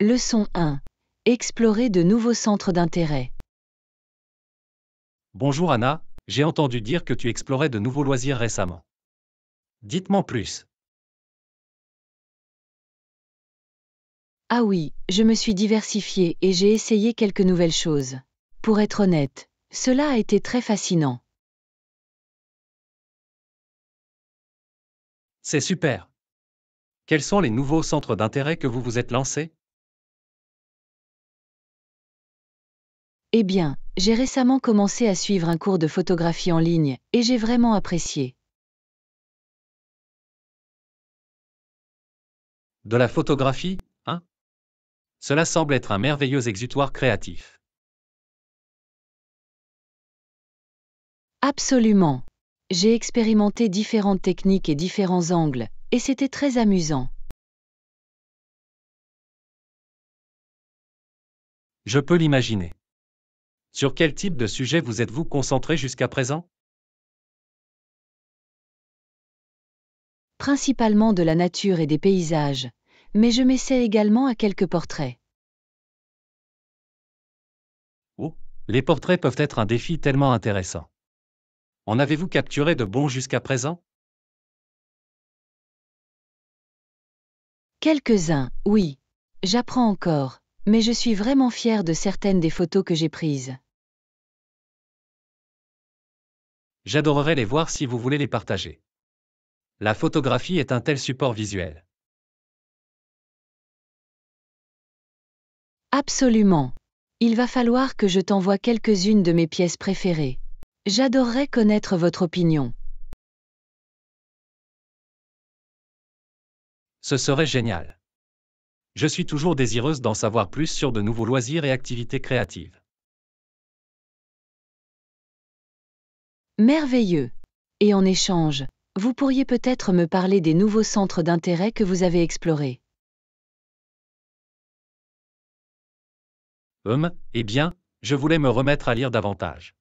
Leçon 1. Explorer de nouveaux centres d'intérêt. Bonjour Anna, j'ai entendu dire que tu explorais de nouveaux loisirs récemment. Dites-moi plus. Ah oui, je me suis diversifiée et j'ai essayé quelques nouvelles choses. Pour être honnête, cela a été très fascinant. C'est super. Quels sont les nouveaux centres d'intérêt que vous vous êtes lancés? Eh bien, j'ai récemment commencé à suivre un cours de photographie en ligne et j'ai vraiment apprécié. De la photographie, hein? Cela semble être un merveilleux exutoire créatif. Absolument. J'ai expérimenté différentes techniques et différents angles, et c'était très amusant. Je peux l'imaginer. Sur quel type de sujet vous êtes-vous concentré jusqu'à présent? Principalement de la nature et des paysages, mais je m'essaie également à quelques portraits. Oh, les portraits peuvent être un défi tellement intéressant. En avez-vous capturé de bons jusqu'à présent? Quelques-uns, oui. J'apprends encore, mais je suis vraiment fière de certaines des photos que j'ai prises. J'adorerais les voir si vous voulez les partager. La photographie est un tel support visuel. Absolument. Il va falloir que je t'envoie quelques-unes de mes pièces préférées. J'adorerais connaître votre opinion. Ce serait génial. Je suis toujours désireuse d'en savoir plus sur de nouveaux loisirs et activités créatives. Merveilleux. Et en échange, vous pourriez peut-être me parler des nouveaux centres d'intérêt que vous avez explorés. Hum, eh bien, je voulais me remettre à lire davantage.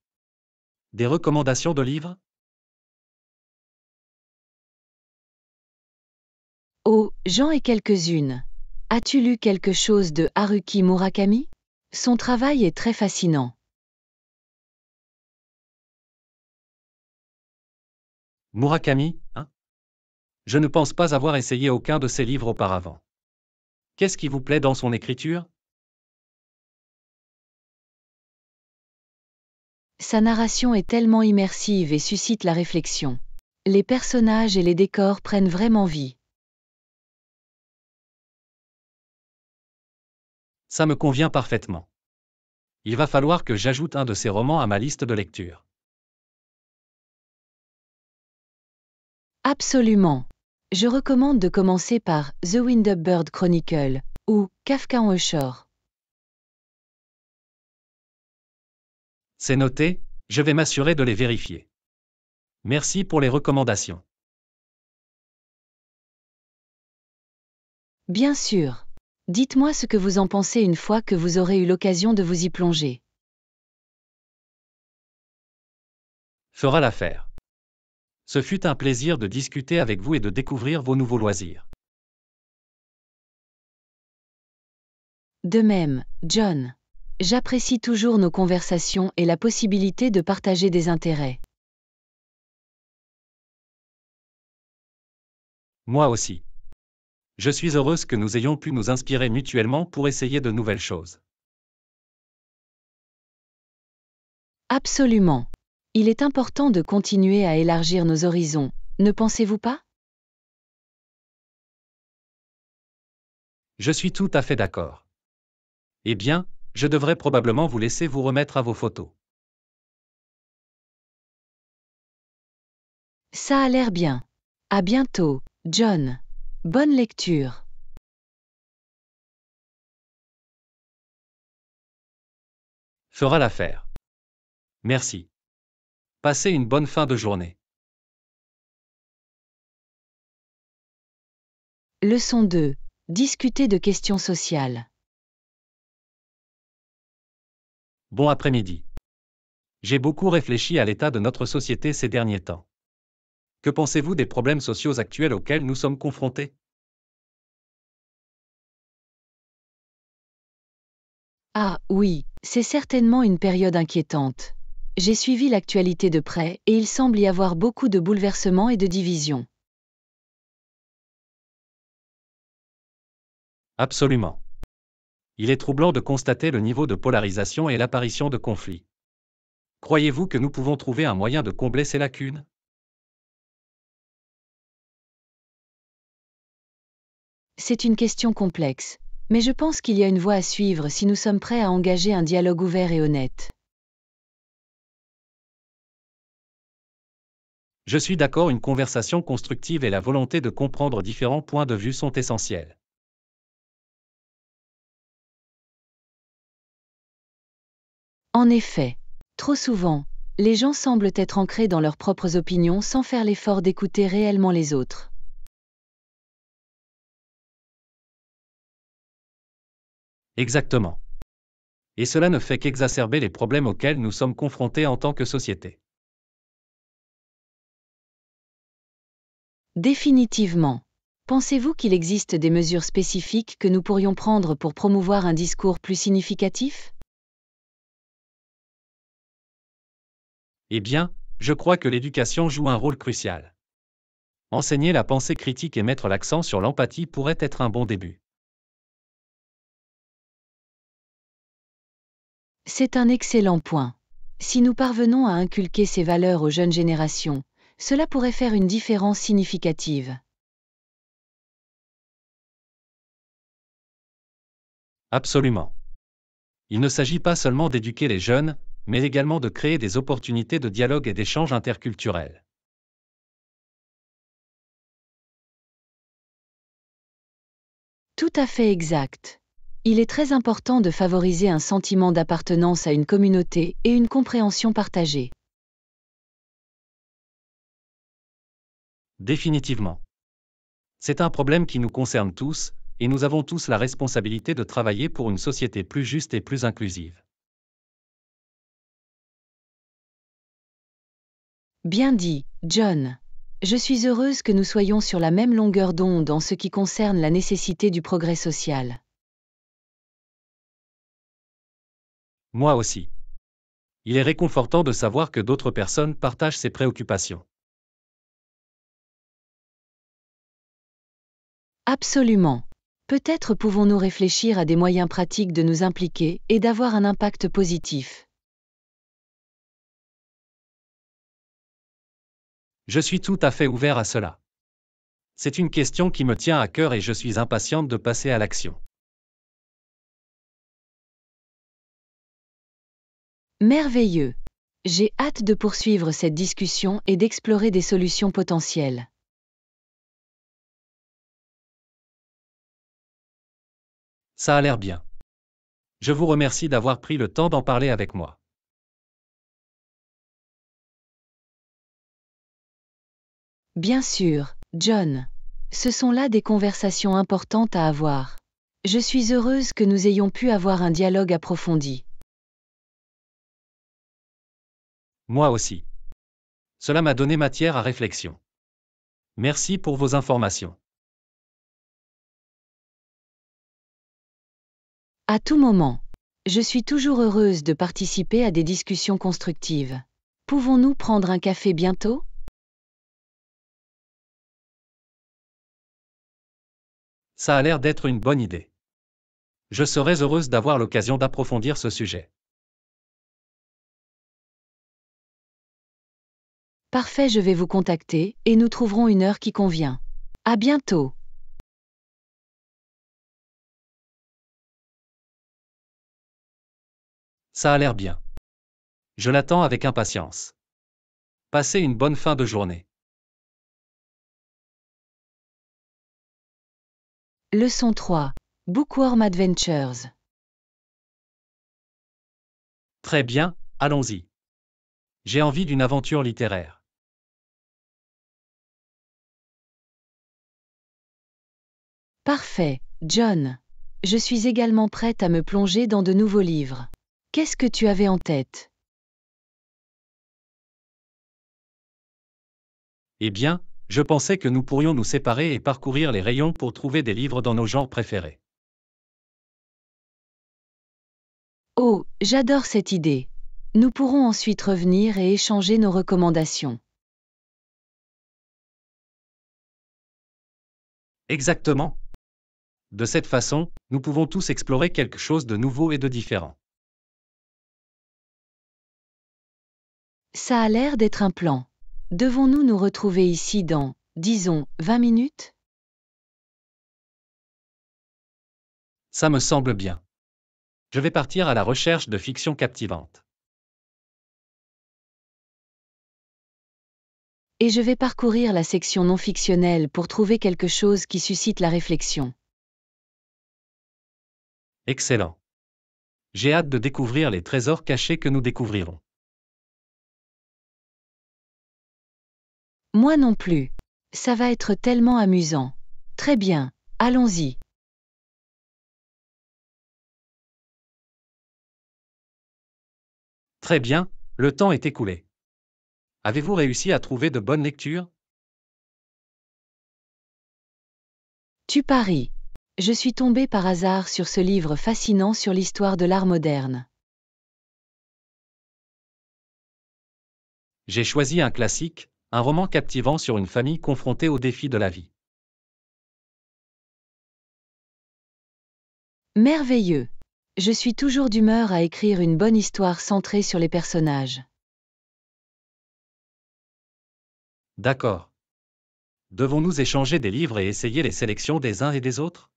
Des recommandations de livres? Oh, j'en ai quelques-unes. As-tu lu quelque chose de Haruki Murakami? Son travail est très fascinant. Murakami, hein? Je ne pense pas avoir essayé aucun de ses livres auparavant. Qu'est-ce qui vous plaît dans son écriture? Sa narration est tellement immersive et suscite la réflexion. Les personnages et les décors prennent vraiment vie. Ça me convient parfaitement. Il va falloir que j'ajoute un de ces romans à ma liste de lecture. Absolument. Je recommande de commencer par The Wind-Up Bird Chronicle ou Kafka on a Shore. C'est noté, je vais m'assurer de les vérifier. Merci pour les recommandations. Bien sûr. Dites-moi ce que vous en pensez une fois que vous aurez eu l'occasion de vous y plonger. Fera l'affaire. Ce fut un plaisir de discuter avec vous et de découvrir vos nouveaux loisirs. De même, John. J'apprécie toujours nos conversations et la possibilité de partager des intérêts. Moi aussi. Je suis heureuse que nous ayons pu nous inspirer mutuellement pour essayer de nouvelles choses. Absolument. Il est important de continuer à élargir nos horizons, ne pensez-vous pas? Je suis tout à fait d'accord. Eh bien, je devrais probablement vous laisser vous remettre à vos photos. Ça a l'air bien. À bientôt, John. Bonne lecture. Fera l'affaire. Merci. Passez une bonne fin de journée. Leçon 2. Discuter de questions sociales. Bon après-midi. J'ai beaucoup réfléchi à l'état de notre société ces derniers temps. Que pensez-vous des problèmes sociaux actuels auxquels nous sommes confrontés? Ah, oui, c'est certainement une période inquiétante. J'ai suivi l'actualité de près et il semble y avoir beaucoup de bouleversements et de divisions. Absolument. Il est troublant de constater le niveau de polarisation et l'apparition de conflits. Croyez-vous que nous pouvons trouver un moyen de combler ces lacunes? C'est une question complexe, mais je pense qu'il y a une voie à suivre si nous sommes prêts à engager un dialogue ouvert et honnête. Je suis d'accord, une conversation constructive et la volonté de comprendre différents points de vue sont essentiels. En effet, trop souvent, les gens semblent être ancrés dans leurs propres opinions sans faire l'effort d'écouter réellement les autres. Exactement. Et cela ne fait qu'exacerber les problèmes auxquels nous sommes confrontés en tant que société. Définitivement. Pensez-vous qu'il existe des mesures spécifiques que nous pourrions prendre pour promouvoir un discours plus significatif? Eh bien, je crois que l'éducation joue un rôle crucial. Enseigner la pensée critique et mettre l'accent sur l'empathie pourrait être un bon début. C'est un excellent point. Si nous parvenons à inculquer ces valeurs aux jeunes générations, cela pourrait faire une différence significative. Absolument. Il ne s'agit pas seulement d'éduquer les jeunes, mais également de créer des opportunités de dialogue et d'échange interculturels. Tout à fait exact. Il est très important de favoriser un sentiment d'appartenance à une communauté et une compréhension partagée. Définitivement. C'est un problème qui nous concerne tous, et nous avons tous la responsabilité de travailler pour une société plus juste et plus inclusive. Bien dit, John. Je suis heureuse que nous soyons sur la même longueur d'onde en ce qui concerne la nécessité du progrès social. Moi aussi. Il est réconfortant de savoir que d'autres personnes partagent ces préoccupations. Absolument. Peut-être pouvons-nous réfléchir à des moyens pratiques de nous impliquer et d'avoir un impact positif. Je suis tout à fait ouvert à cela. C'est une question qui me tient à cœur et je suis impatiente de passer à l'action. Merveilleux. J'ai hâte de poursuivre cette discussion et d'explorer des solutions potentielles. Ça a l'air bien. Je vous remercie d'avoir pris le temps d'en parler avec moi. Bien sûr, John. Ce sont là des conversations importantes à avoir. Je suis heureuse que nous ayons pu avoir un dialogue approfondi. Moi aussi. Cela m'a donné matière à réflexion. Merci pour vos informations. À tout moment. Je suis toujours heureuse de participer à des discussions constructives. Pouvons-nous prendre un café bientôt? Ça a l'air d'être une bonne idée. Je serais heureuse d'avoir l'occasion d'approfondir ce sujet. Parfait, je vais vous contacter et nous trouverons une heure qui convient. À bientôt. Ça a l'air bien. Je l'attends avec impatience. Passez une bonne fin de journée. Leçon 3. Bookworm Adventures. Très bien, allons-y. J'ai envie d'une aventure littéraire. Parfait, John. Je suis également prête à me plonger dans de nouveaux livres. Qu'est-ce que tu avais en tête? Eh bien, je pensais que nous pourrions nous séparer et parcourir les rayons pour trouver des livres dans nos genres préférés. Oh, j'adore cette idée. Nous pourrons ensuite revenir et échanger nos recommandations. Exactement. De cette façon, nous pouvons tous explorer quelque chose de nouveau et de différent. Ça a l'air d'être un plan. Devons-nous nous retrouver ici dans, disons, 20 minutes? Ça me semble bien. Je vais partir à la recherche de fiction captivante. Et je vais parcourir la section non fictionnelle pour trouver quelque chose qui suscite la réflexion. Excellent. J'ai hâte de découvrir les trésors cachés que nous découvrirons. Moi non plus. Ça va être tellement amusant. Très bien, allons-y. Très bien, le temps est écoulé. Avez-vous réussi à trouver de bonnes lectures? Tu paries. Je suis tombé par hasard sur ce livre fascinant sur l'histoire de l'art moderne. J'ai choisi un classique, un roman captivant sur une famille confrontée aux défis de la vie. Merveilleux. Je suis toujours d'humeur à écrire une bonne histoire centrée sur les personnages. D'accord. Devons-nous échanger des livres et essayer les sélections des uns et des autres?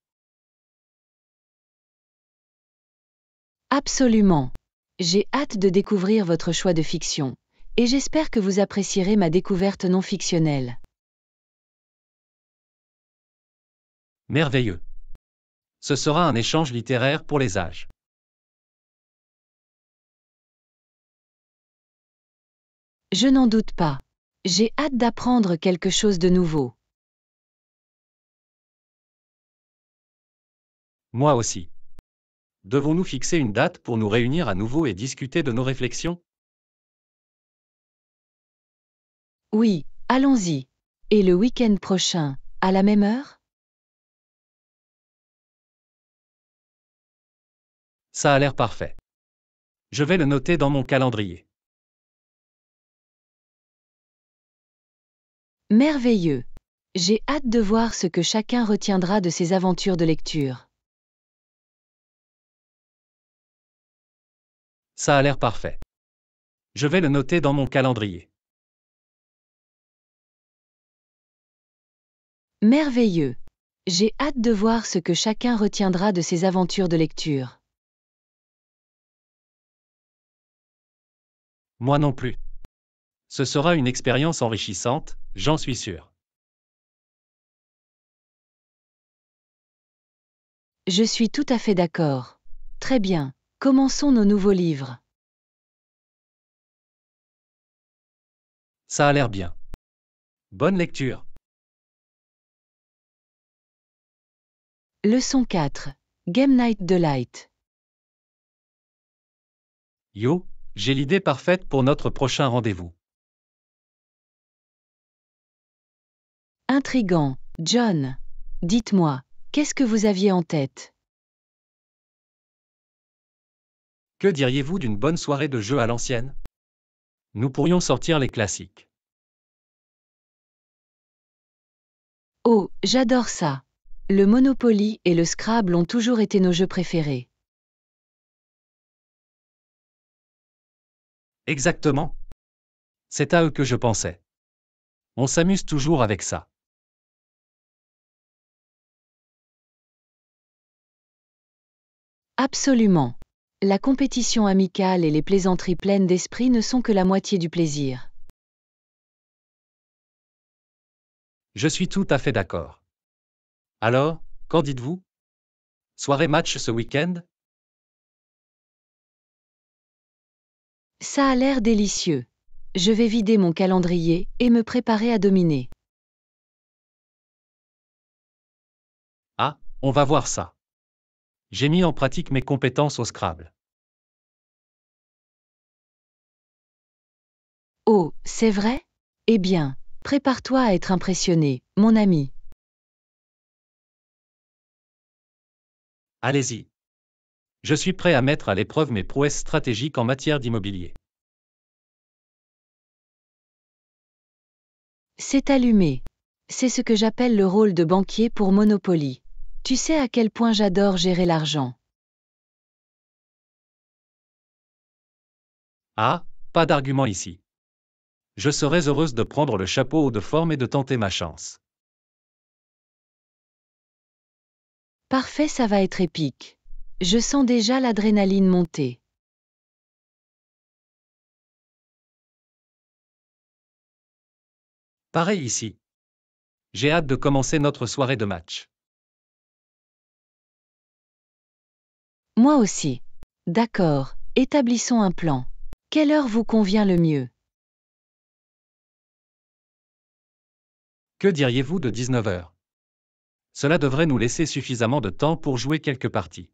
Absolument. J'ai hâte de découvrir votre choix de fiction, et j'espère que vous apprécierez ma découverte non fictionnelle. Merveilleux. Ce sera un échange littéraire pour les âges. Je n'en doute pas. J'ai hâte d'apprendre quelque chose de nouveau. Moi aussi. Devons-nous fixer une date pour nous réunir à nouveau et discuter de nos réflexions? Oui, allons-y. Et le week-end prochain, à la même heure? Ça a l'air parfait. Je vais le noter dans mon calendrier. Merveilleux. J'ai hâte de voir ce que chacun retiendra de ces aventures de lecture. Ça a l'air parfait. Je vais le noter dans mon calendrier. Merveilleux. J'ai hâte de voir ce que chacun retiendra de ces aventures de lecture. Moi non plus. Ce sera une expérience enrichissante, j'en suis sûr. Je suis tout à fait d'accord. Très bien, commençons nos nouveaux livres. Ça a l'air bien. Bonne lecture. Leçon 4. Game Night Delight. Yo, j'ai l'idée parfaite pour notre prochain rendez-vous. Intrigant, John. Dites-moi, qu'est-ce que vous aviez en tête? Que diriez-vous d'une bonne soirée de jeu à l'ancienne? Nous pourrions sortir les classiques. Oh, j'adore ça. Le Monopoly et le Scrabble ont toujours été nos jeux préférés. Exactement. C'est à eux que je pensais. On s'amuse toujours avec ça. Absolument. La compétition amicale et les plaisanteries pleines d'esprit ne sont que la moitié du plaisir. Je suis tout à fait d'accord. Alors, qu'en dites-vous? Soirée match ce week-end? Ça a l'air délicieux. Je vais vider mon calendrier et me préparer à dominer. Ah, on va voir ça. J'ai mis en pratique mes compétences au Scrabble. Oh, c'est vrai? Eh bien, prépare-toi à être impressionné, mon ami. Allez-y. Je suis prêt à mettre à l'épreuve mes prouesses stratégiques en matière d'immobilier. C'est allumé. C'est ce que j'appelle le rôle de banquier pour Monopoly. Tu sais à quel point j'adore gérer l'argent. Ah, pas d'argument ici. Je serais heureuse de prendre le chapeau haut de forme et de tenter ma chance. Parfait, ça va être épique. Je sens déjà l'adrénaline monter. Pareil ici. J'ai hâte de commencer notre soirée de match. Moi aussi. D'accord, établissons un plan. Quelle heure vous convient le mieux? Que diriez-vous de 19h Cela devrait nous laisser suffisamment de temps pour jouer quelques parties.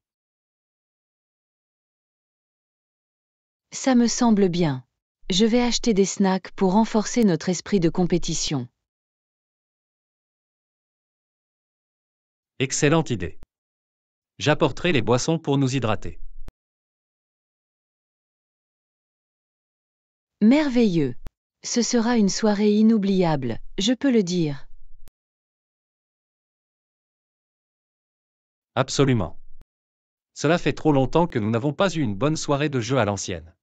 Ça me semble bien. Je vais acheter des snacks pour renforcer notre esprit de compétition. Excellente idée. J'apporterai les boissons pour nous hydrater. Merveilleux. Ce sera une soirée inoubliable, je peux le dire. Absolument. Cela fait trop longtemps que nous n'avons pas eu une bonne soirée de jeu à l'ancienne.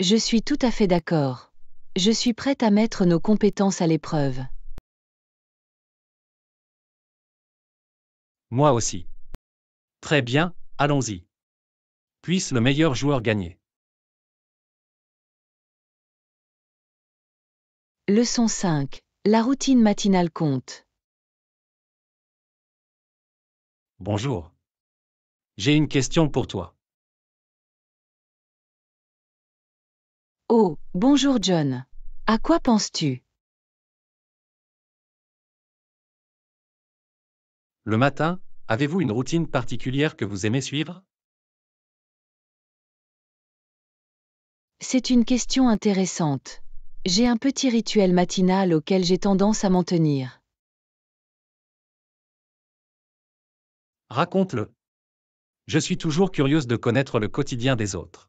Je suis tout à fait d'accord. Je suis prête à mettre nos compétences à l'épreuve. Moi aussi. Très bien, allons-y. Puisse le meilleur joueur gagner. Leçon 5. La routine matinale compte. Bonjour. J'ai une question pour toi. Oh, bonjour John. À quoi penses-tu? Le matin, avez-vous une routine particulière que vous aimez suivre? C'est une question intéressante. J'ai un petit rituel matinal auquel j'ai tendance à m'en tenir. Raconte-le. Je suis toujours curieuse de connaître le quotidien des autres.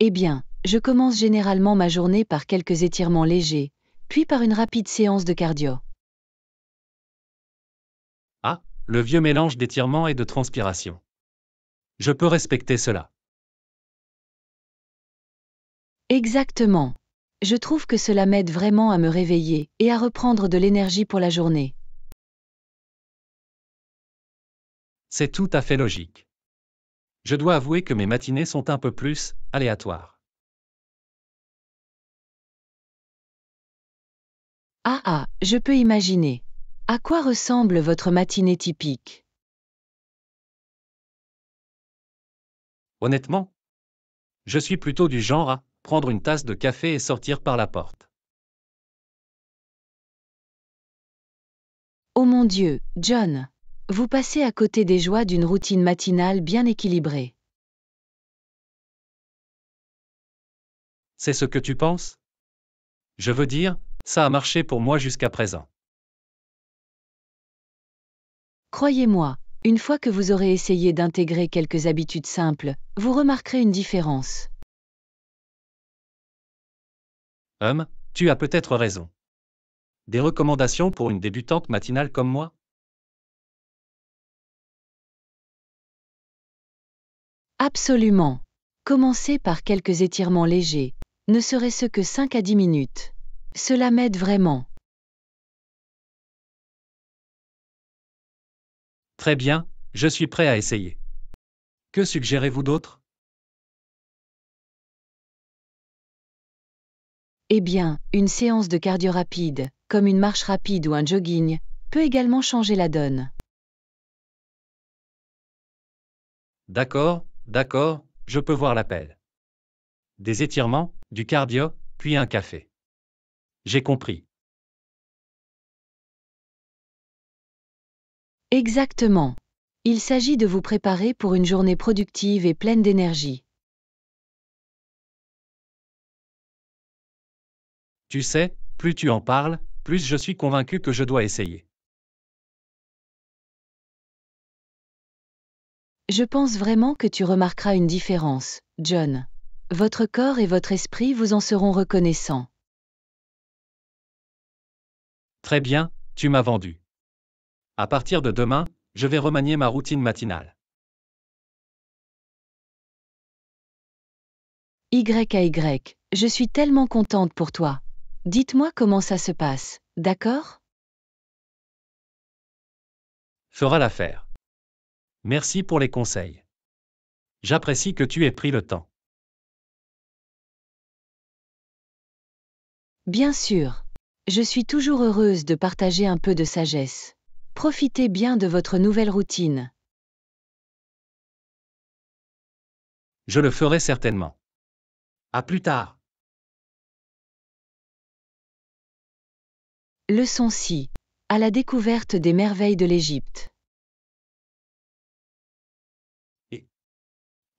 Eh bien, je commence généralement ma journée par quelques étirements légers, puis par une rapide séance de cardio. Ah, le vieux mélange d'étirement et de transpiration. Je peux respecter cela. Exactement. Je trouve que cela m'aide vraiment à me réveiller et à reprendre de l'énergie pour la journée. C'est tout à fait logique. Je dois avouer que mes matinées sont un peu plus aléatoires. Ah ah, je peux imaginer. À quoi ressemble votre matinée typique? Honnêtement, je suis plutôt du genre à prendre une tasse de café et sortir par la porte. Oh mon Dieu, John. Vous passez à côté des joies d'une routine matinale bien équilibrée. C'est ce que tu penses? Je veux dire, ça a marché pour moi jusqu'à présent. Croyez-moi, une fois que vous aurez essayé d'intégrer quelques habitudes simples, vous remarquerez une différence. Hum, tu as peut-être raison. Des recommandations pour une débutante matinale comme moi? Absolument. Commencez par quelques étirements légers, ne serait-ce que 5 à 10 minutes. Cela m'aide vraiment. Très bien, je suis prêt à essayer. Que suggérez-vous d'autre? Eh bien, une séance de cardio rapide, comme une marche rapide ou un jogging, peut également changer la donne. D'accord, d'accord, je peux voir l'appel. Des étirements, du cardio, puis un café. J'ai compris. Exactement. Il s'agit de vous préparer pour une journée productive et pleine d'énergie. Tu sais, plus tu en parles, plus je suis convaincu que je dois essayer. Je pense vraiment que tu remarqueras une différence, John. Votre corps et votre esprit vous en seront reconnaissants. Très bien, tu m'as vendu. À partir de demain, je vais remanier ma routine matinale. Y à Y, je suis tellement contente pour toi. Dites-moi comment ça se passe, d'accord? Fera l'affaire. Merci pour les conseils. J'apprécie que tu aies pris le temps. Bien sûr. Je suis toujours heureuse de partager un peu de sagesse. Profitez bien de votre nouvelle routine. Je le ferai certainement. À plus tard. Leçon 6. À la découverte des merveilles de l'Égypte.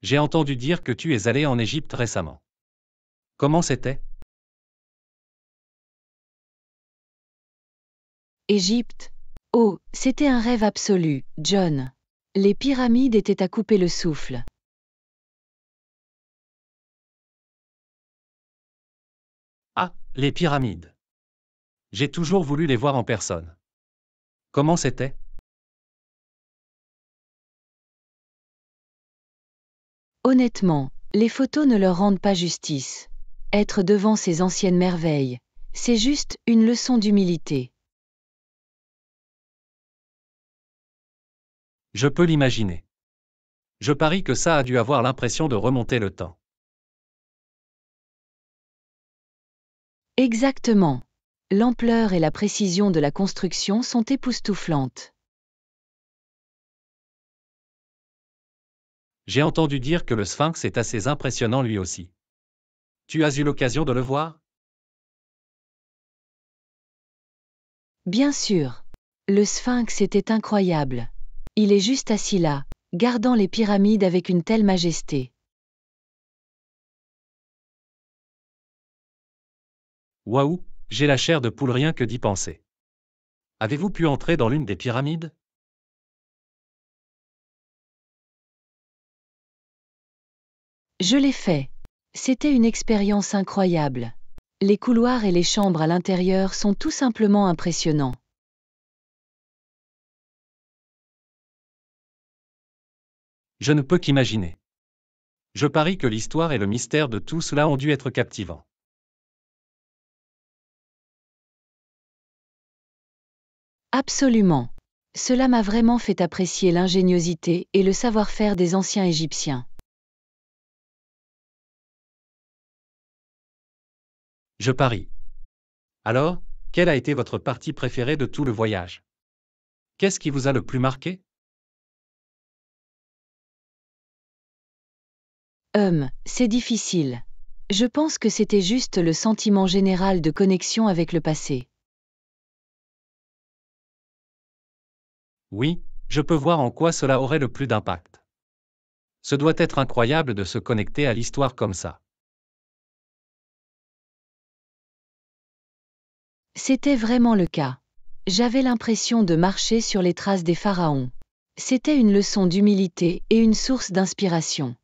J'ai entendu dire que tu es allé en Égypte récemment. Comment c'était? Égypte. Oh, c'était un rêve absolu, John. Les pyramides étaient à couper le souffle. Ah, les pyramides. J'ai toujours voulu les voir en personne. Comment c'était? Honnêtement, les photos ne leur rendent pas justice. Être devant ces anciennes merveilles, c'est juste une leçon d'humilité. Je peux l'imaginer. Je parie que ça a dû avoir l'impression de remonter le temps. Exactement. L'ampleur et la précision de la construction sont époustouflantes. J'ai entendu dire que le sphinx est assez impressionnant lui aussi. Tu as eu l'occasion de le voir? Bien sûr. Le sphinx était incroyable. Il est juste assis là, gardant les pyramides avec une telle majesté. Waouh, j'ai la chair de poule rien que d'y penser. Avez-vous pu entrer dans l'une des pyramides? Je l'ai fait. C'était une expérience incroyable. Les couloirs et les chambres à l'intérieur sont tout simplement impressionnants. Je ne peux qu'imaginer. Je parie que l'histoire et le mystère de tout cela ont dû être captivants. Absolument. Cela m'a vraiment fait apprécier l'ingéniosité et le savoir-faire des anciens Égyptiens. Je parie. Alors, quelle a été votre partie préférée de tout le voyage? Qu'est-ce qui vous a le plus marqué? Hum, c'est difficile. Je pense que c'était juste le sentiment général de connexion avec le passé. Oui, je peux voir en quoi cela aurait le plus d'impact. Ce doit être incroyable de se connecter à l'histoire comme ça. C'était vraiment le cas. J'avais l'impression de marcher sur les traces des pharaons. C'était une leçon d'humilité et une source d'inspiration.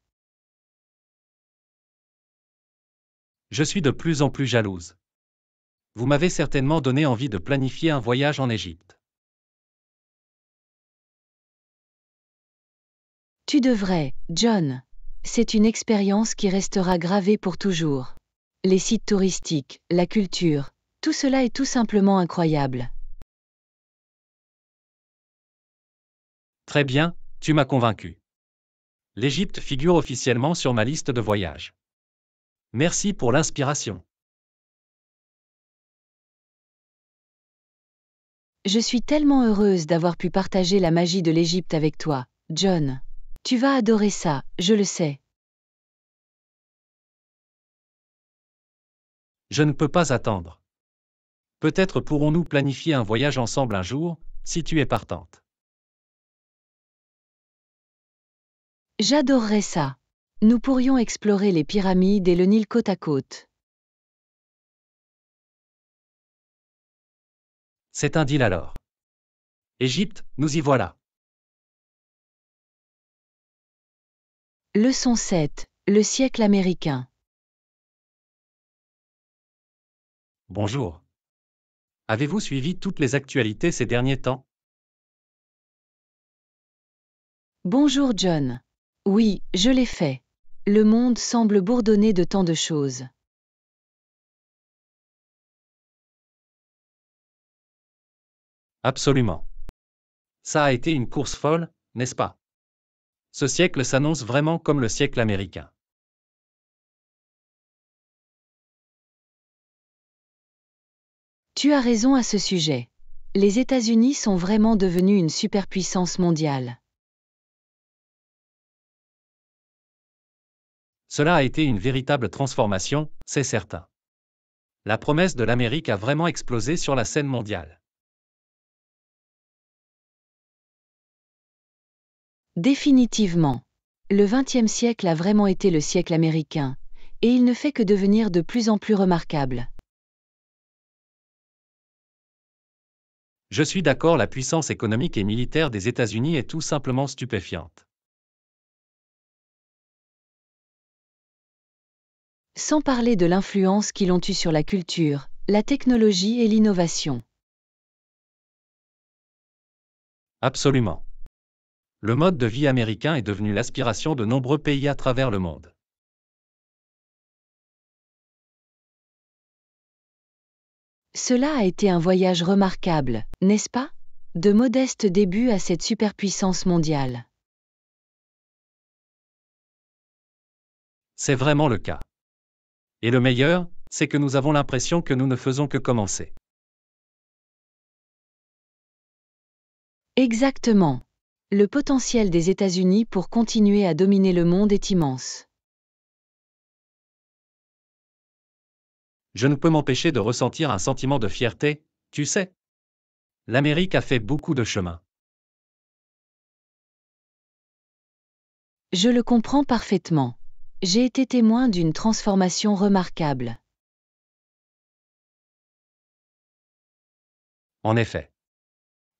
Je suis de plus en plus jalouse. Vous m'avez certainement donné envie de planifier un voyage en Égypte. Tu devrais, John. C'est une expérience qui restera gravée pour toujours. Les sites touristiques, la culture, tout cela est tout simplement incroyable. Très bien, tu m'as convaincu. L'Égypte figure officiellement sur ma liste de voyages. Merci pour l'inspiration. Je suis tellement heureuse d'avoir pu partager la magie de l'Égypte avec toi, John. Tu vas adorer ça, je le sais. Je ne peux pas attendre. Peut-être pourrons-nous planifier un voyage ensemble un jour, si tu es partante. J'adorerais ça. Nous pourrions explorer les pyramides et le Nil côte à côte. C'est un deal alors. Égypte, nous y voilà. Leçon 7. Le siècle américain. Bonjour. Avez-vous suivi toutes les actualités ces derniers temps? Bonjour John. Oui, je l'ai fait. Le monde semble bourdonner de tant de choses. Absolument. Ça a été une course folle, n'est-ce pas? Ce siècle s'annonce vraiment comme le siècle américain. Tu as raison à ce sujet. Les États-Unis sont vraiment devenus une superpuissance mondiale. Cela a été une véritable transformation, c'est certain. La promesse de l'Amérique a vraiment explosé sur la scène mondiale. Définitivement. Le XXe siècle a vraiment été le siècle américain, et il ne fait que devenir de plus en plus remarquable. Je suis d'accord, la puissance économique et militaire des États-Unis est tout simplement stupéfiante. Sans parler de l'influence qu'ils ont eue sur la culture, la technologie et l'innovation. Absolument. Le mode de vie américain est devenu l'aspiration de nombreux pays à travers le monde. Cela a été un voyage remarquable, n'est-ce pas? De modestes débuts à cette superpuissance mondiale. C'est vraiment le cas. Et le meilleur, c'est que nous avons l'impression que nous ne faisons que commencer. Exactement. Le potentiel des États-Unis pour continuer à dominer le monde est immense. Je ne peux m'empêcher de ressentir un sentiment de fierté, tu sais. L'Amérique a fait beaucoup de chemin. Je le comprends parfaitement. J'ai été témoin d'une transformation remarquable. En effet.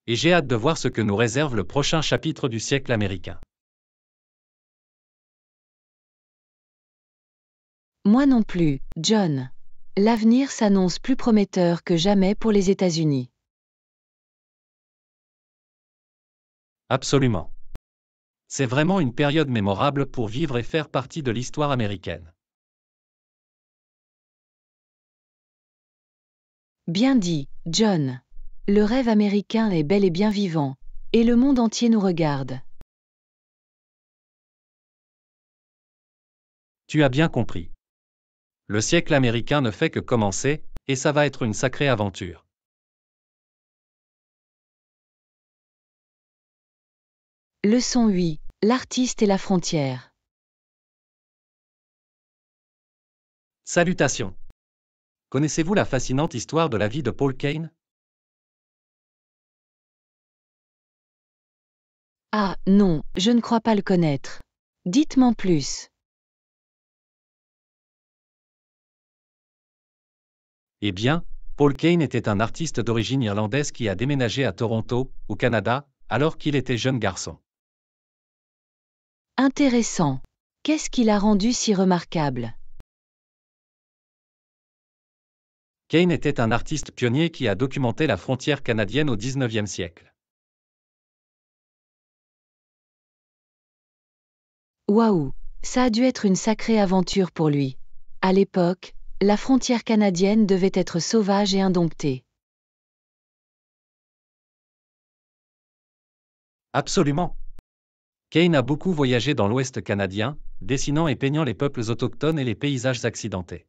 Et j'ai hâte de voir ce que nous réserve le prochain chapitre du siècle américain. Moi non plus, John. L'avenir s'annonce plus prometteur que jamais pour les États-Unis. Absolument. C'est vraiment une période mémorable pour vivre et faire partie de l'histoire américaine. Bien dit, John. Le rêve américain est bel et bien vivant, et le monde entier nous regarde. Tu as bien compris. Le siècle américain ne fait que commencer, et ça va être une sacrée aventure. Leçon 8. L'artiste et la frontière. Salutations. Connaissez-vous la fascinante histoire de la vie de Paul Kane? Ah, non, je ne crois pas le connaître. Dites-moi plus. Eh bien, Paul Kane était un artiste d'origine irlandaise qui a déménagé à Toronto, au Canada, alors qu'il était jeune garçon. Intéressant. Qu'est-ce qui l'a rendu si remarquable? Kane était un artiste pionnier qui a documenté la frontière canadienne au XIXe siècle. Waouh, ça a dû être une sacrée aventure pour lui. À l'époque, la frontière canadienne devait être sauvage et indomptée. Absolument. Kane a beaucoup voyagé dans l'Ouest canadien, dessinant et peignant les peuples autochtones et les paysages accidentés.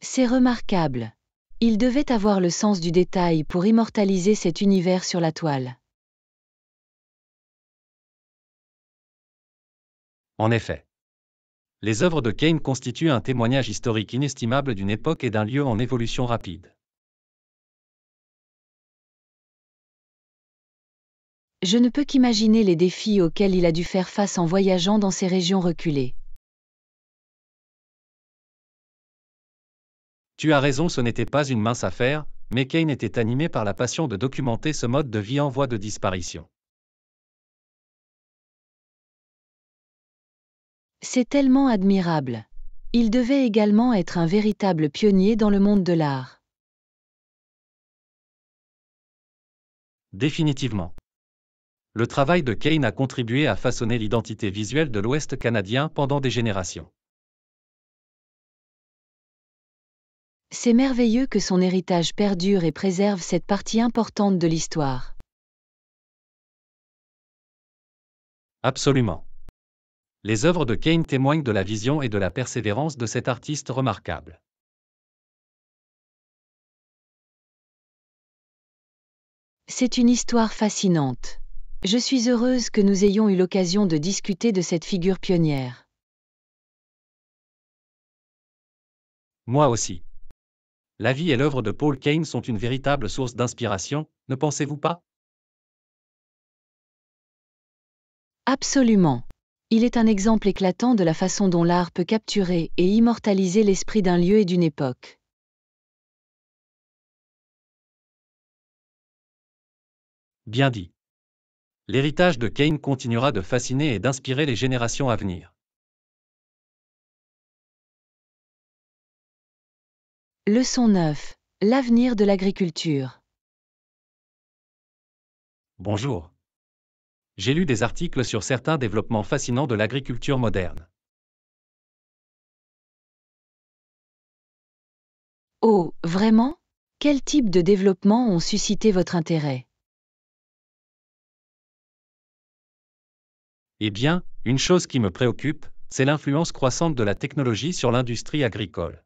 C'est remarquable. Il devait avoir le sens du détail pour immortaliser cet univers sur la toile. En effet. Les œuvres de Kane constituent un témoignage historique inestimable d'une époque et d'un lieu en évolution rapide. Je ne peux qu'imaginer les défis auxquels il a dû faire face en voyageant dans ces régions reculées. Tu as raison, ce n'était pas une mince affaire, mais Kane était animé par la passion de documenter ce mode de vie en voie de disparition. C'est tellement admirable. Il devait également être un véritable pionnier dans le monde de l'art. Définitivement. Le travail de Kane a contribué à façonner l'identité visuelle de l'Ouest canadien pendant des générations. C'est merveilleux que son héritage perdure et préserve cette partie importante de l'histoire. Absolument. Les œuvres de Kane témoignent de la vision et de la persévérance de cet artiste remarquable. C'est une histoire fascinante. Je suis heureuse que nous ayons eu l'occasion de discuter de cette figure pionnière. Moi aussi. La vie et l'œuvre de Paul Kane sont une véritable source d'inspiration, ne pensez-vous pas? Absolument. Il est un exemple éclatant de la façon dont l'art peut capturer et immortaliser l'esprit d'un lieu et d'une époque. Bien dit. L'héritage de Kane continuera de fasciner et d'inspirer les générations à venir. Leçon 9. L'avenir de l'agriculture. Bonjour. J'ai lu des articles sur certains développements fascinants de l'agriculture moderne. Oh, vraiment? Quel type de développement ont suscité votre intérêt? Eh bien, une chose qui me préoccupe, c'est l'influence croissante de la technologie sur l'industrie agricole.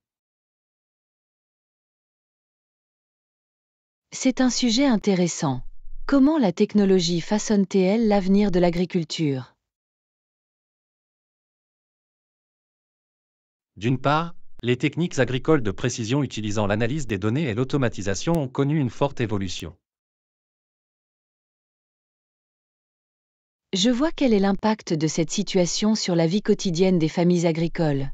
C'est un sujet intéressant. Comment la technologie façonne-t-elle l'avenir de l'agriculture? D'une part, les techniques agricoles de précision utilisant l'analyse des données et l'automatisation ont connu une forte évolution. Je vois quel est l'impact de cette situation sur la vie quotidienne des familles agricoles.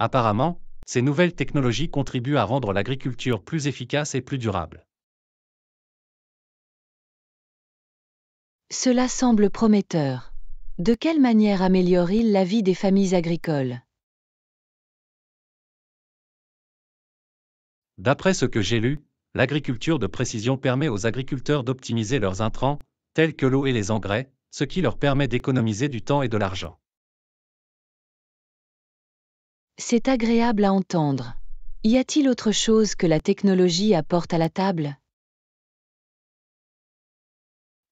Apparemment, ces nouvelles technologies contribuent à rendre l'agriculture plus efficace et plus durable. Cela semble prometteur. De quelle manière améliore-t-il la vie des familles agricoles? D'après ce que j'ai lu, l'agriculture de précision permet aux agriculteurs d'optimiser leurs intrants, tels que l'eau et les engrais, ce qui leur permet d'économiser du temps et de l'argent. C'est agréable à entendre. Y a-t-il autre chose que la technologie apporte à la table?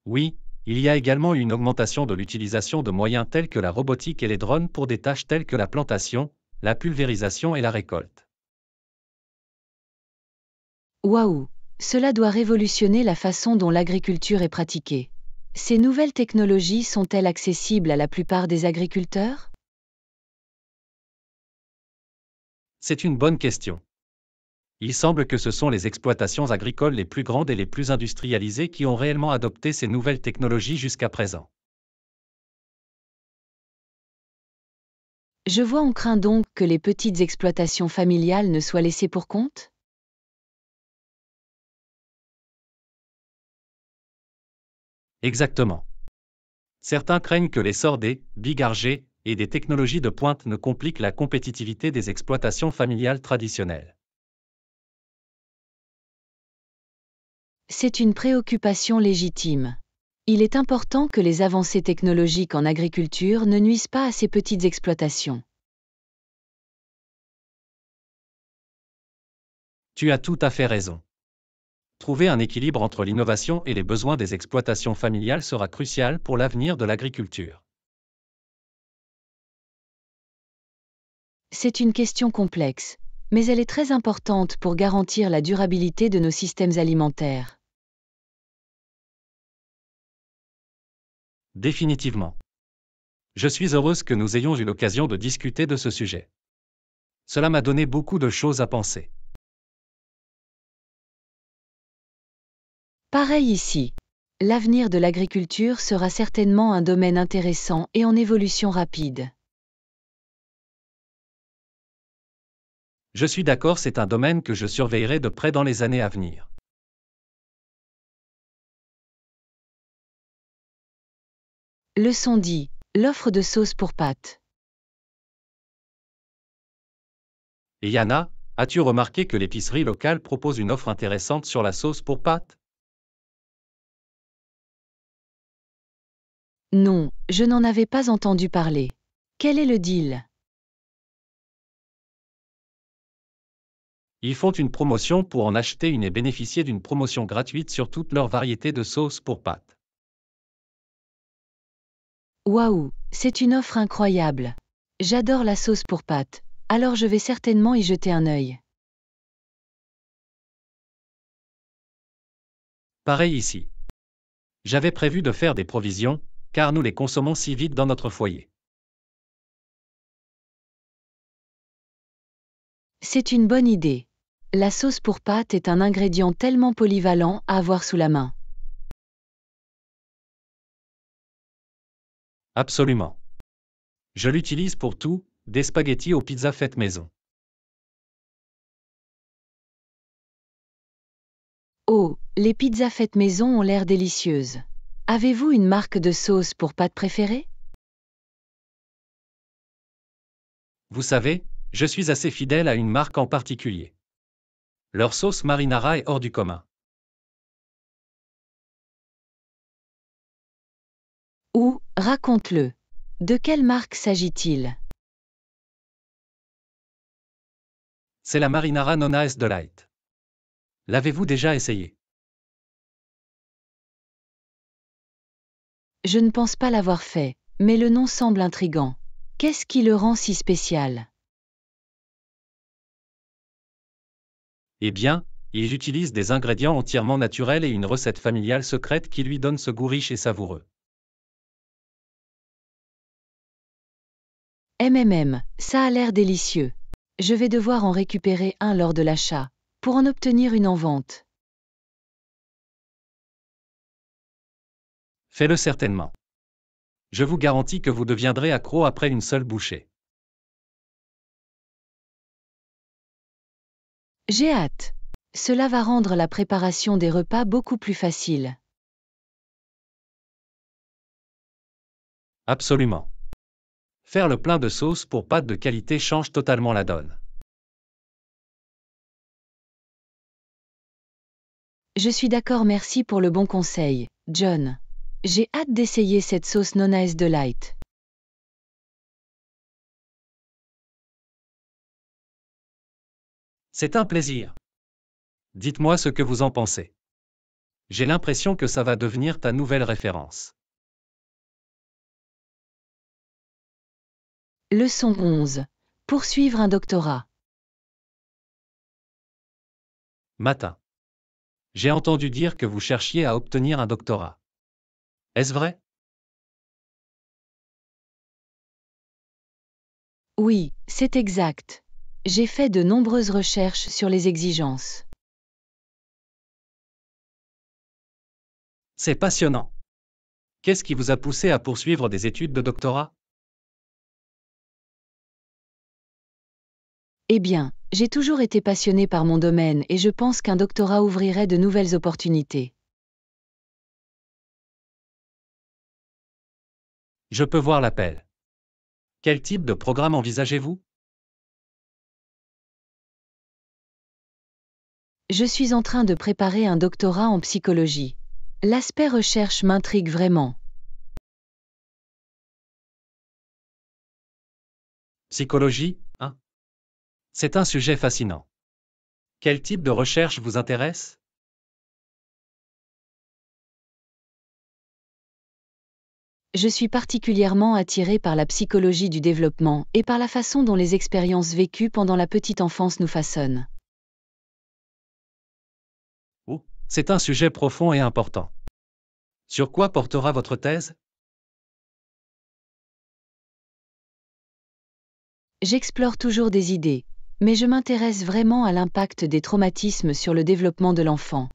Oui, il y a également une augmentation de l'utilisation de moyens tels que la robotique et les drones pour des tâches telles que la plantation, la pulvérisation et la récolte. Waouh Cela doit révolutionner la façon dont l'agriculture est pratiquée. Ces nouvelles technologies sont-elles accessibles à la plupart des agriculteurs? C'est une bonne question. Il semble que ce sont les exploitations agricoles les plus grandes et les plus industrialisées qui ont réellement adopté ces nouvelles technologies jusqu'à présent. Je vois on craint donc que les petites exploitations familiales ne soient laissées pour compte? Exactement. Certains craignent que l'essor des bigargés et des technologies de pointe ne compliquent la compétitivité des exploitations familiales traditionnelles. C'est une préoccupation légitime. Il est important que les avancées technologiques en agriculture ne nuisent pas à ces petites exploitations. Tu as tout à fait raison. Trouver un équilibre entre l'innovation et les besoins des exploitations familiales sera crucial pour l'avenir de l'agriculture. C'est une question complexe, mais elle est très importante pour garantir la durabilité de nos systèmes alimentaires. Définitivement. Je suis heureuse que nous ayons eu l'occasion de discuter de ce sujet. Cela m'a donné beaucoup de choses à penser. Pareil ici. L'avenir de l'agriculture sera certainement un domaine intéressant et en évolution rapide. Je suis d'accord, c'est un domaine que je surveillerai de près dans les années à venir. Leçon dit. L'offre de sauce pour pâtes. Yana, as-tu remarqué que l'épicerie locale propose une offre intéressante sur la sauce pour pâtes? Non, je n'en avais pas entendu parler. Quel est le deal? Ils font une promotion pour en acheter une et bénéficier d'une promotion gratuite sur toute leur variété de sauces pour pâtes. Waouh, c'est une offre incroyable. J'adore la sauce pour pâtes, alors je vais certainement y jeter un œil. Pareil ici. J'avais prévu de faire des provisions, car nous les consommons si vite dans notre foyer. C'est une bonne idée. La sauce pour pâtes est un ingrédient tellement polyvalent à avoir sous la main. Absolument. Je l'utilise pour tout, des spaghettis aux pizzas faites maison. Oh, les pizzas faites maison ont l'air délicieuses. Avez-vous une marque de sauce pour pâtes préférée? Vous savez, je suis assez fidèle à une marque en particulier. Leur sauce marinara est hors du commun. Ou, raconte-le. De quelle marque s'agit-il? C'est la marinara Nona S Delight. L'avez-vous déjà essayé? Je ne pense pas l'avoir fait, mais le nom semble intrigant. Qu'est-ce qui le rend si spécial? Eh bien, ils utilisent des ingrédients entièrement naturels et une recette familiale secrète qui lui donne ce goût riche et savoureux. MMM, ça a l'air délicieux. Je vais devoir en récupérer un lors de l'achat, pour en obtenir une en vente. Fais-le certainement. Je vous garantis que vous deviendrez accro après une seule bouchée. J'ai hâte. Cela va rendre la préparation des repas beaucoup plus facile. Absolument. Faire le plein de sauce pour pâtes de qualité change totalement la donne. Je suis d'accord merci pour le bon conseil, John. J'ai hâte d'essayer cette sauce Nona de Light. C'est un plaisir. Dites-moi ce que vous en pensez. J'ai l'impression que ça va devenir ta nouvelle référence. Leçon 11. Poursuivre un doctorat. Matin. J'ai entendu dire que vous cherchiez à obtenir un doctorat. Est-ce vrai? Oui, c'est exact. J'ai fait de nombreuses recherches sur les exigences. C'est passionnant. Qu'est-ce qui vous a poussé à poursuivre des études de doctorat? Eh bien, j'ai toujours été passionné par mon domaine et je pense qu'un doctorat ouvrirait de nouvelles opportunités. Je peux voir l'appel. Quel type de programme envisagez-vous? Je suis en train de préparer un doctorat en psychologie. L'aspect recherche m'intrigue vraiment. Psychologie, hein? C'est un sujet fascinant. Quel type de recherche vous intéresse? Je suis particulièrement attiré par la psychologie du développement et par la façon dont les expériences vécues pendant la petite enfance nous façonnent. C'est un sujet profond et important. Sur quoi portera votre thèse? J'explore toujours des idées, mais je m'intéresse vraiment à l'impact des traumatismes sur le développement de l'enfant.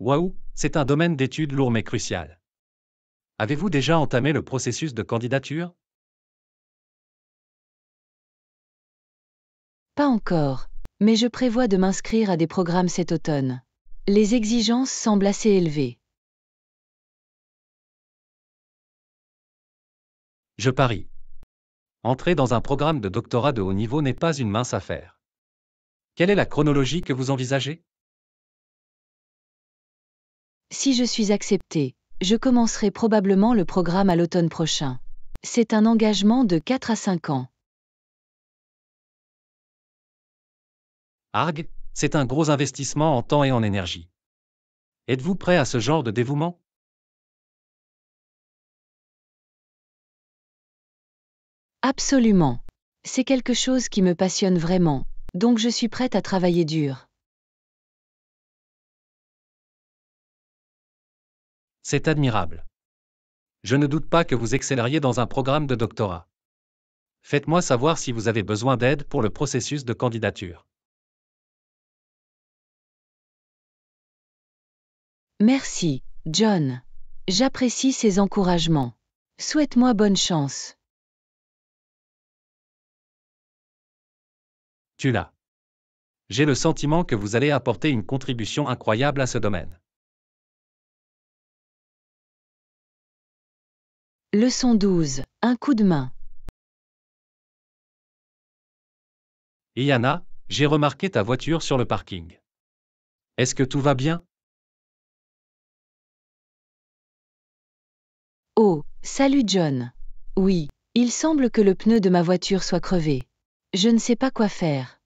Waouh, c'est un domaine d'études lourd mais crucial. Avez-vous déjà entamé le processus de candidature? Pas encore, mais je prévois de m'inscrire à des programmes cet automne. Les exigences semblent assez élevées. Je parie. Entrer dans un programme de doctorat de haut niveau n'est pas une mince affaire. Quelle est la chronologie que vous envisagez? Si je suis accepté, je commencerai probablement le programme à l'automne prochain. C'est un engagement de 4 à 5 ans. Arg, c'est un gros investissement en temps et en énergie. Êtes-vous prêt à ce genre de dévouement? Absolument. C'est quelque chose qui me passionne vraiment, donc je suis prête à travailler dur. C'est admirable. Je ne doute pas que vous excelleriez dans un programme de doctorat. Faites-moi savoir si vous avez besoin d'aide pour le processus de candidature. Merci, John. J'apprécie ces encouragements. Souhaite-moi bonne chance. Tu l'as. J'ai le sentiment que vous allez apporter une contribution incroyable à ce domaine. Leçon 12. Un coup de main. Iana, j'ai remarqué ta voiture sur le parking. Est-ce que tout va bien? Oh, salut John. Oui, il semble que le pneu de ma voiture soit crevé. Je ne sais pas quoi faire.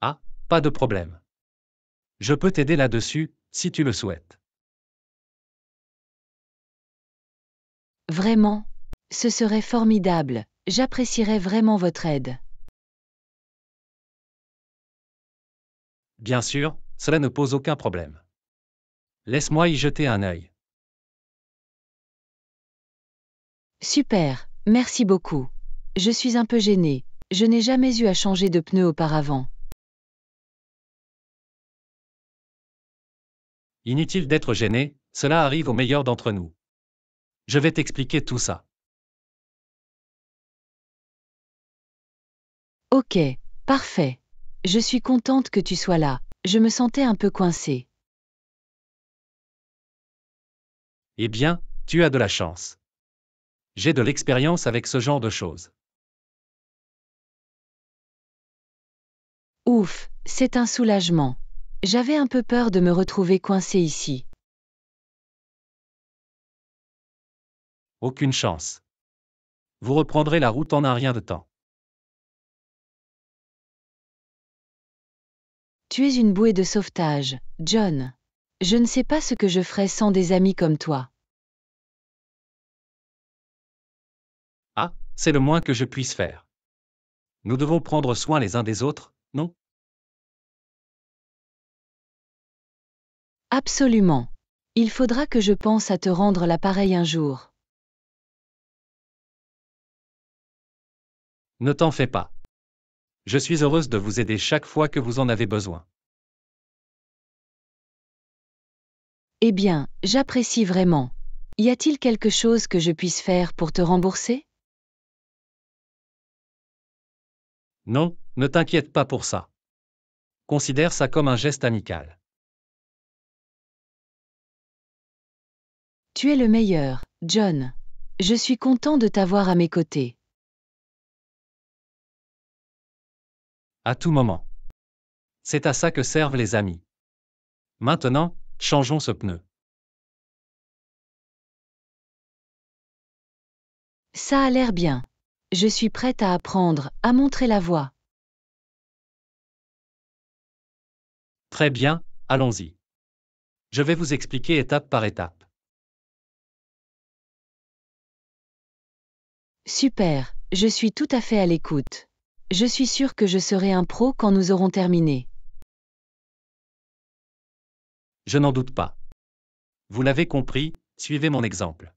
Ah, pas de problème. Je peux t'aider là-dessus, si tu le souhaites. Vraiment? Ce serait formidable. J'apprécierais vraiment votre aide. Bien sûr, cela ne pose aucun problème. Laisse-moi y jeter un œil. Super, merci beaucoup. Je suis un peu gênée. Je n'ai jamais eu à changer de pneu auparavant. Inutile d'être gêné, cela arrive aux meilleurs d'entre nous. Je vais t'expliquer tout ça. Ok, parfait. Je suis contente que tu sois là. Je me sentais un peu coincée. Eh bien, tu as de la chance. J'ai de l'expérience avec ce genre de choses. Ouf, c'est un soulagement. J'avais un peu peur de me retrouver coincée ici. Aucune chance. Vous reprendrez la route en un rien de temps. Tu es une bouée de sauvetage, John. Je ne sais pas ce que je ferais sans des amis comme toi. Ah, c'est le moins que je puisse faire. Nous devons prendre soin les uns des autres, non? Absolument. Il faudra que je pense à te rendre l'appareil un jour. Ne t'en fais pas. Je suis heureuse de vous aider chaque fois que vous en avez besoin. Eh bien, j'apprécie vraiment. Y a-t-il quelque chose que je puisse faire pour te rembourser? Non, ne t'inquiète pas pour ça. Considère ça comme un geste amical. Tu es le meilleur, John. Je suis content de t'avoir à mes côtés. À tout moment. C'est à ça que servent les amis. Maintenant, changeons ce pneu. Ça a l'air bien. Je suis prête à apprendre, à montrer la voie. Très bien, allons-y. Je vais vous expliquer étape par étape. Super, je suis tout à fait à l'écoute. Je suis sûre que je serai un pro quand nous aurons terminé. Je n'en doute pas. Vous l'avez compris, suivez mon exemple.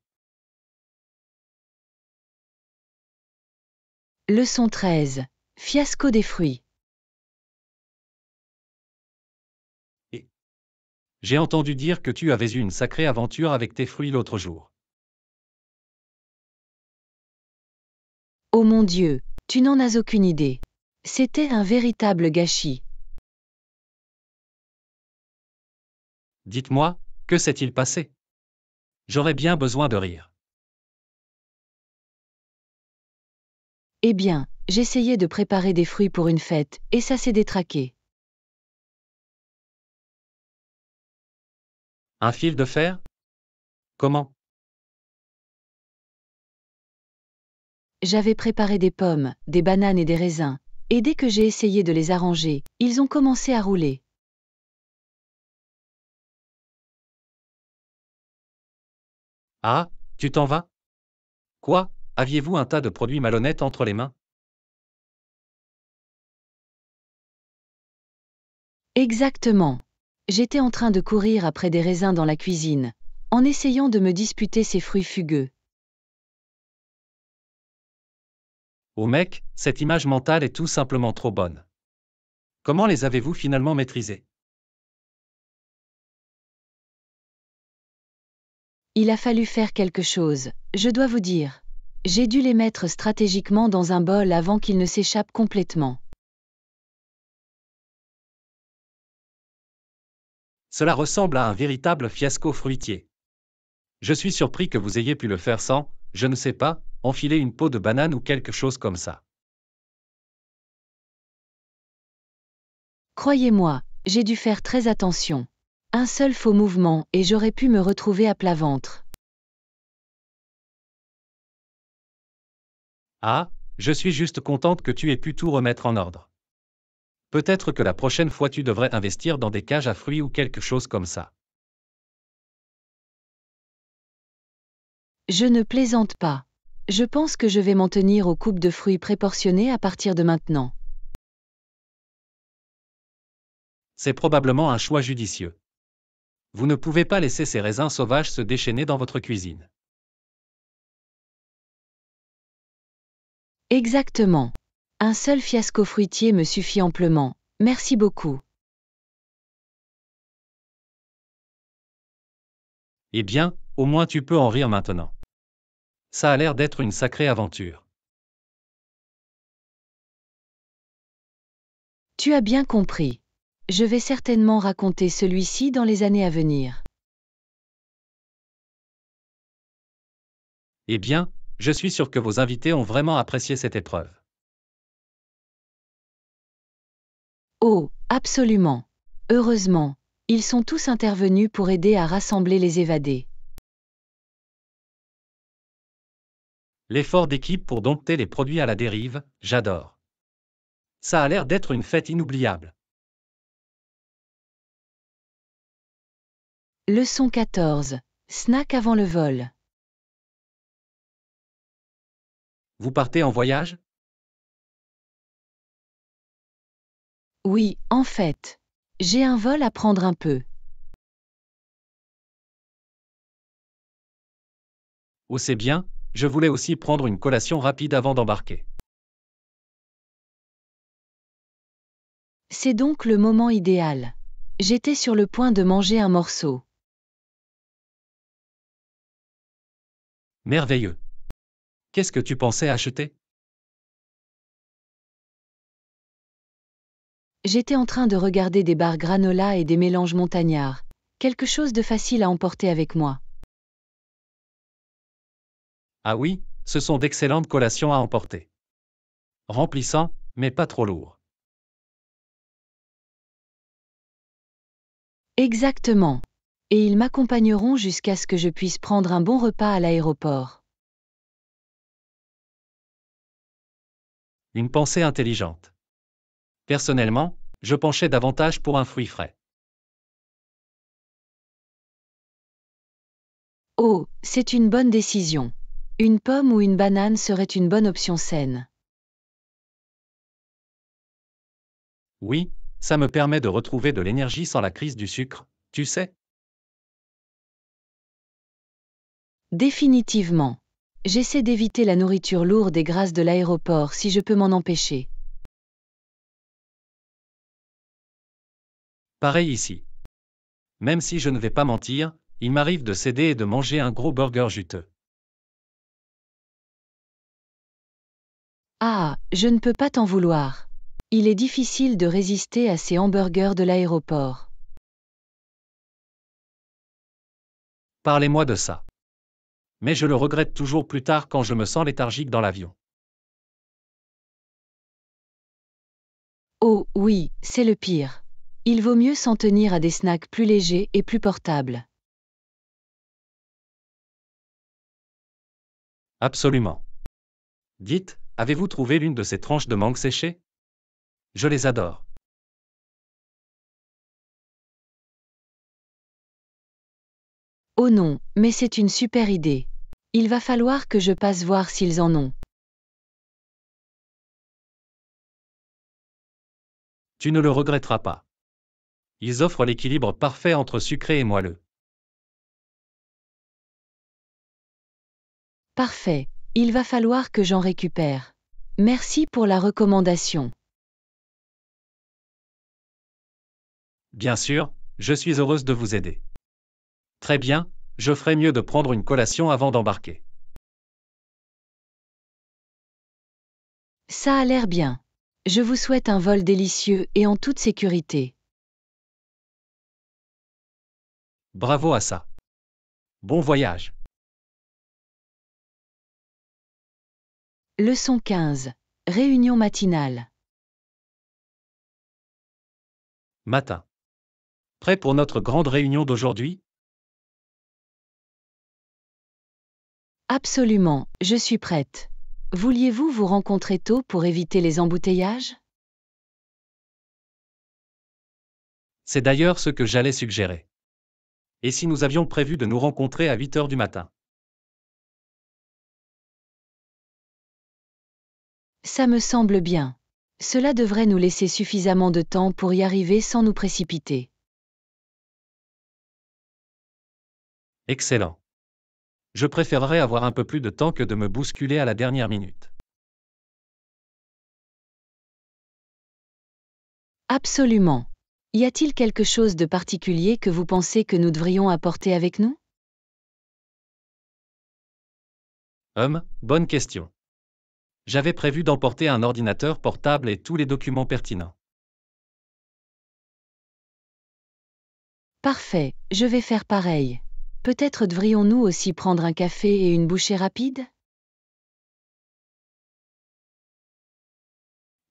Leçon 13. Fiasco des fruits. J'ai entendu dire que tu avais eu une sacrée aventure avec tes fruits l'autre jour. Oh mon Dieu, tu n'en as aucune idée. C'était un véritable gâchis. Dites-moi, que s'est-il passé? J'aurais bien besoin de rire. Eh bien, j'essayais de préparer des fruits pour une fête, et ça s'est détraqué. Un fil de fer? Comment? J'avais préparé des pommes, des bananes et des raisins, et dès que j'ai essayé de les arranger, ils ont commencé à rouler. Ah, tu t'en vas? Quoi? Aviez-vous un tas de produits malhonnêtes entre les mains? Exactement. J'étais en train de courir après des raisins dans la cuisine, en essayant de me disputer ces fruits fugueux. Oh mec, cette image mentale est tout simplement trop bonne. Comment les avez-vous finalement maîtrisés? Il a fallu faire quelque chose, je dois vous dire. J'ai dû les mettre stratégiquement dans un bol avant qu'ils ne s'échappent complètement. Cela ressemble à un véritable fiasco fruitier. Je suis surpris que vous ayez pu le faire sans, je ne sais pas, enfiler une peau de banane ou quelque chose comme ça. Croyez-moi, j'ai dû faire très attention. Un seul faux mouvement et j'aurais pu me retrouver à plat ventre. Ah, je suis juste contente que tu aies pu tout remettre en ordre. Peut-être que la prochaine fois tu devrais investir dans des cages à fruits ou quelque chose comme ça. Je ne plaisante pas. Je pense que je vais m'en tenir aux coupes de fruits préportionnées à partir de maintenant. C'est probablement un choix judicieux. Vous ne pouvez pas laisser ces raisins sauvages se déchaîner dans votre cuisine. Exactement. Un seul fiasco fruitier me suffit amplement. Merci beaucoup. Eh bien, au moins tu peux en rire maintenant. Ça a l'air d'être une sacrée aventure. Tu as bien compris. Je vais certainement raconter celui-ci dans les années à venir. Eh bien, je suis sûr que vos invités ont vraiment apprécié cette épreuve. Oh, absolument. Heureusement, ils sont tous intervenus pour aider à rassembler les évadés. L'effort d'équipe pour dompter les produits à la dérive, j'adore. Ça a l'air d'être une fête inoubliable. Leçon 14. Snack avant le vol. Vous partez en voyage? Oui, en fait. J'ai un vol à prendre un peu. Oh c'est bien, je voulais aussi prendre une collation rapide avant d'embarquer. C'est donc le moment idéal. J'étais sur le point de manger un morceau. Merveilleux. Qu'est-ce que tu pensais acheter? J'étais en train de regarder des barres granola et des mélanges montagnards, quelque chose de facile à emporter avec moi. Ah oui, ce sont d'excellentes collations à emporter. Remplissant, mais pas trop lourd. Exactement. Et ils m'accompagneront jusqu'à ce que je puisse prendre un bon repas à l'aéroport. Une pensée intelligente. Personnellement, je penchais davantage pour un fruit frais. Oh, c'est une bonne décision. Une pomme ou une banane serait une bonne option saine. Oui, ça me permet de retrouver de l'énergie sans la crise du sucre, tu sais. Définitivement. J'essaie d'éviter la nourriture lourde et grasse de l'aéroport si je peux m'en empêcher. Pareil ici. Même si je ne vais pas mentir, il m'arrive de céder et de manger un gros burger juteux. Ah, je ne peux pas t'en vouloir. Il est difficile de résister à ces hamburgers de l'aéroport. Parlez-moi de ça. Mais je le regrette toujours plus tard quand je me sens léthargique dans l'avion. Oh, oui, c'est le pire. Il vaut mieux s'en tenir à des snacks plus légers et plus portables. Absolument. Dites, avez-vous trouvé l'une de ces tranches de mangue séchées? Je les adore. Oh non, mais c'est une super idée. Il va falloir que je passe voir s'ils en ont. Tu ne le regretteras pas. Ils offrent l'équilibre parfait entre sucré et moelleux. Parfait, il va falloir que j'en récupère. Merci pour la recommandation. Bien sûr, je suis heureuse de vous aider. Très bien, je ferai mieux de prendre une collation avant d'embarquer. Ça a l'air bien. Je vous souhaite un vol délicieux et en toute sécurité. Bravo à ça. Bon voyage. Leçon 15. Réunion matinale. Matin. Prêt pour notre grande réunion d'aujourd'hui? Absolument, je suis prête. Vouliez-vous vous rencontrer tôt pour éviter les embouteillages? C'est d'ailleurs ce que j'allais suggérer. Et si nous avions prévu de nous rencontrer à 8 heures du matin? Ça me semble bien. Cela devrait nous laisser suffisamment de temps pour y arriver sans nous précipiter. Excellent. Je préférerais avoir un peu plus de temps que de me bousculer à la dernière minute. Absolument. Y a-t-il quelque chose de particulier que vous pensez que nous devrions apporter avec nous? Hum, bonne question. J'avais prévu d'emporter un ordinateur portable et tous les documents pertinents. Parfait, je vais faire pareil. Peut-être devrions-nous aussi prendre un café et une bouchée rapide?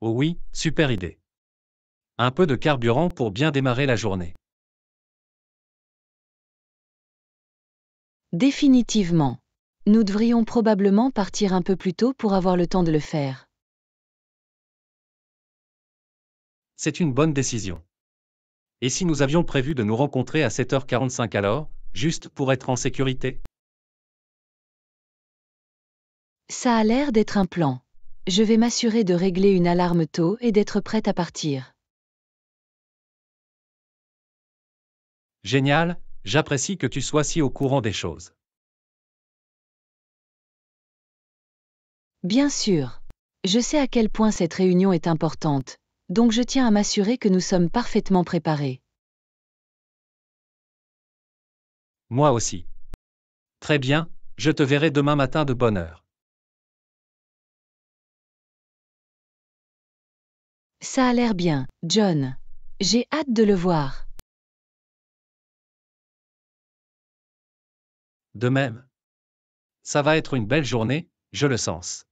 Oh oui, super idée. Un peu de carburant pour bien démarrer la journée. Définitivement. Nous devrions probablement partir un peu plus tôt pour avoir le temps de le faire. C'est une bonne décision. Et si nous avions prévu de nous rencontrer à 7h45 alors, juste pour être en sécurité Ça a l'air d'être un plan. Je vais m'assurer de régler une alarme tôt et d'être prête à partir. Génial, j'apprécie que tu sois si au courant des choses. Bien sûr. Je sais à quel point cette réunion est importante, donc je tiens à m'assurer que nous sommes parfaitement préparés. Moi aussi. Très bien, je te verrai demain matin de bonne heure. Ça a l'air bien, John. J'ai hâte de le voir. De même. Ça va être une belle journée, je le sens.